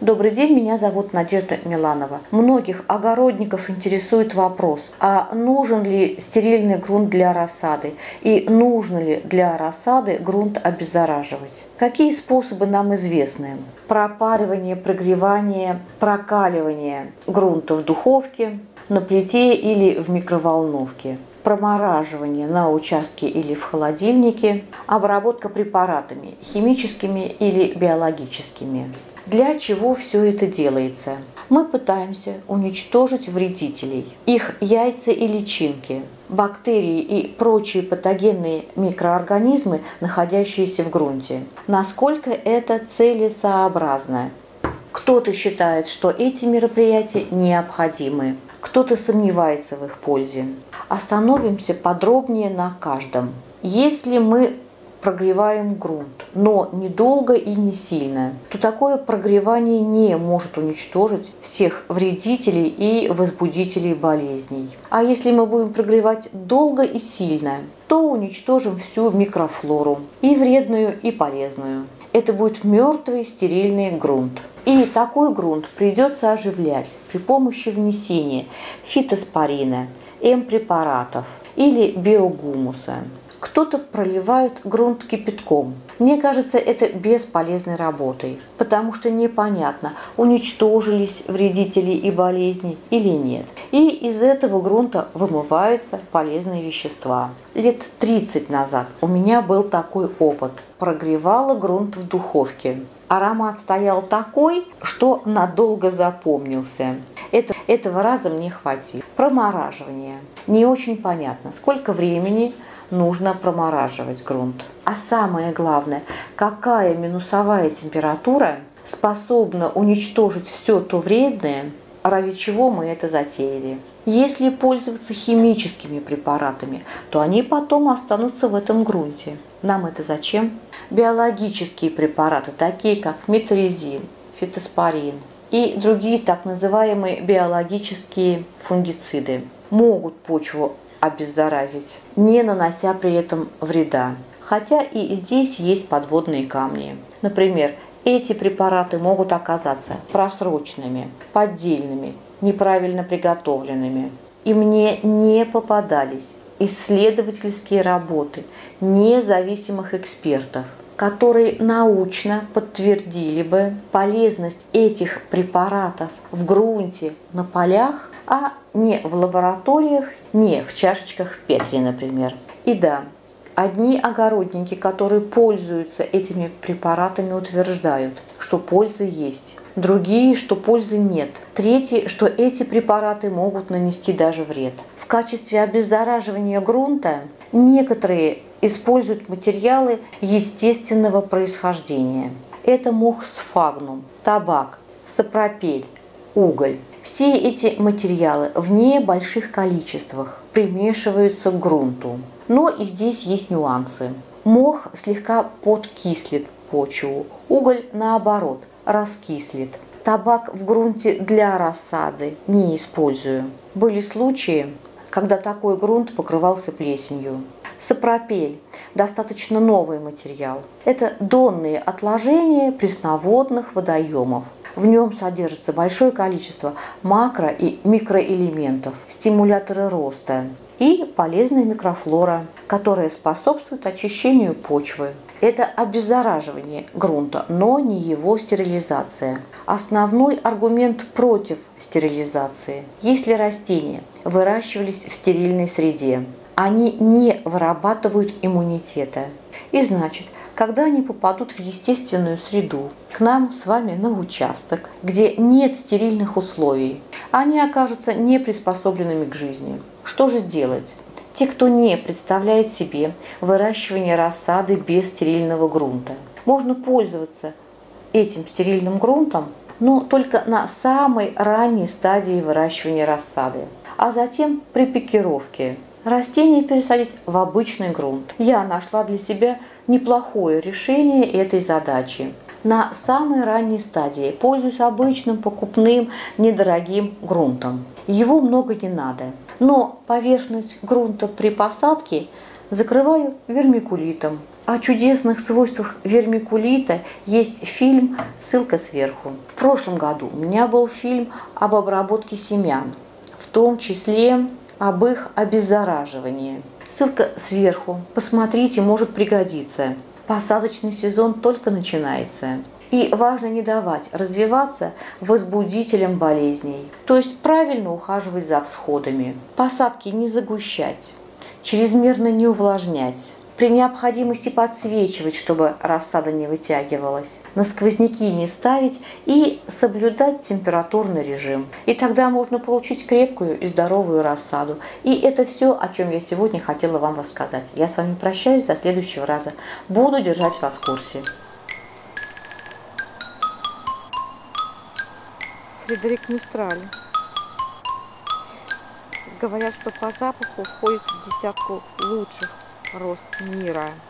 Добрый день, меня зовут Надежда Миланова. Многих огородников интересует вопрос, а нужен ли стерильный грунт для рассады и нужно ли для рассады грунт обеззараживать? Какие способы нам известны? Пропаривание, прогревание, прокаливание грунта в духовке, на плите или в микроволновке промораживание на участке или в холодильнике, обработка препаратами химическими или биологическими. Для чего все это делается? Мы пытаемся уничтожить вредителей, их яйца и личинки, бактерии и прочие патогенные микроорганизмы, находящиеся в грунте. Насколько это целесообразно? Кто-то считает, что эти мероприятия необходимы, кто-то сомневается в их пользе. Остановимся подробнее на каждом. Если мы прогреваем грунт, но недолго и не сильно, то такое прогревание не может уничтожить всех вредителей и возбудителей болезней. А если мы будем прогревать долго и сильно, то уничтожим всю микрофлору, и вредную, и полезную. Это будет мертвый стерильный грунт. И такой грунт придется оживлять при помощи внесения фитоспорина, М-препаратов или биогумуса. Кто-то проливает грунт кипятком. Мне кажется, это бесполезной работой, потому что непонятно, уничтожились вредители и болезни или нет. И из этого грунта вымываются полезные вещества. Лет 30 назад у меня был такой опыт. Прогревала грунт в духовке. Аромат стоял такой, что надолго запомнился. Это, этого раза мне хватило. Промораживание. Не очень понятно, сколько времени нужно промораживать грунт. А самое главное, какая минусовая температура способна уничтожить все то вредное, ради чего мы это затеяли. Если пользоваться химическими препаратами, то они потом останутся в этом грунте. Нам это зачем? Биологические препараты, такие как метризин, фитоспорин и другие так называемые биологические фунгициды, могут почву обеззаразить, не нанося при этом вреда. Хотя и здесь есть подводные камни. Например, эти препараты могут оказаться просроченными, поддельными, неправильно приготовленными. И мне не попадались исследовательские работы независимых экспертов, которые научно подтвердили бы полезность этих препаратов в грунте, на полях а не в лабораториях, не в чашечках Петри, например. И да, одни огородники, которые пользуются этими препаратами, утверждают, что польза есть. Другие, что пользы нет. Третьи, что эти препараты могут нанести даже вред. В качестве обеззараживания грунта некоторые используют материалы естественного происхождения. Это мох сфагнум, табак, сапропель, уголь. Все эти материалы в небольших количествах примешиваются к грунту. Но и здесь есть нюансы. Мох слегка подкислит почву, уголь наоборот раскислит. Табак в грунте для рассады не использую. Были случаи, когда такой грунт покрывался плесенью. Сапропель – достаточно новый материал. Это донные отложения пресноводных водоемов – в нем содержится большое количество макро- и микроэлементов, стимуляторы роста и полезная микрофлора, которая способствует очищению почвы. Это обеззараживание грунта, но не его стерилизация. Основной аргумент против стерилизации. Если растения выращивались в стерильной среде, они не вырабатывают иммунитета. И значит, когда они попадут в естественную среду, к нам с вами на участок, где нет стерильных условий, они окажутся не приспособленными к жизни. Что же делать? Те, кто не представляет себе выращивание рассады без стерильного грунта. Можно пользоваться этим стерильным грунтом, но только на самой ранней стадии выращивания рассады, а затем при пикировке растение пересадить в обычный грунт. Я нашла для себя неплохое решение этой задачи. На самой ранней стадии пользуюсь обычным покупным недорогим грунтом. Его много не надо. Но поверхность грунта при посадке закрываю вермикулитом. о чудесных свойствах вермикулита есть фильм «Ссылка сверху». В прошлом году у меня был фильм об обработке семян, в том числе об их обеззараживании. Ссылка сверху. Посмотрите, может пригодиться. Посадочный сезон только начинается. И важно не давать развиваться возбудителям болезней. То есть правильно ухаживать за всходами. Посадки не загущать, чрезмерно не увлажнять. При необходимости подсвечивать, чтобы рассада не вытягивалась. На сквозняки не ставить и соблюдать температурный режим. И тогда можно получить крепкую и здоровую рассаду. И это все, о чем я сегодня хотела вам рассказать. Я с вами прощаюсь до следующего раза. Буду держать вас в курсе. Фредерик Мистраль. Говорят, что по запаху входит в десятку лучших роз мира.